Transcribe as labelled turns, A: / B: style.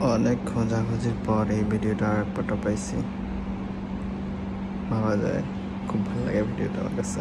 A: অনেক খোঁজাখুঁজির পর এই ভিডিওটা আর একবারটা পাইছি। ভাবা যায়, খুব ভালো লাগে ভিডিওটা আমার কাছে।